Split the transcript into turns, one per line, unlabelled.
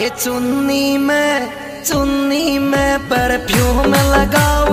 ये चुन्नी में चुन्नी में परफ्यूम लगाओ।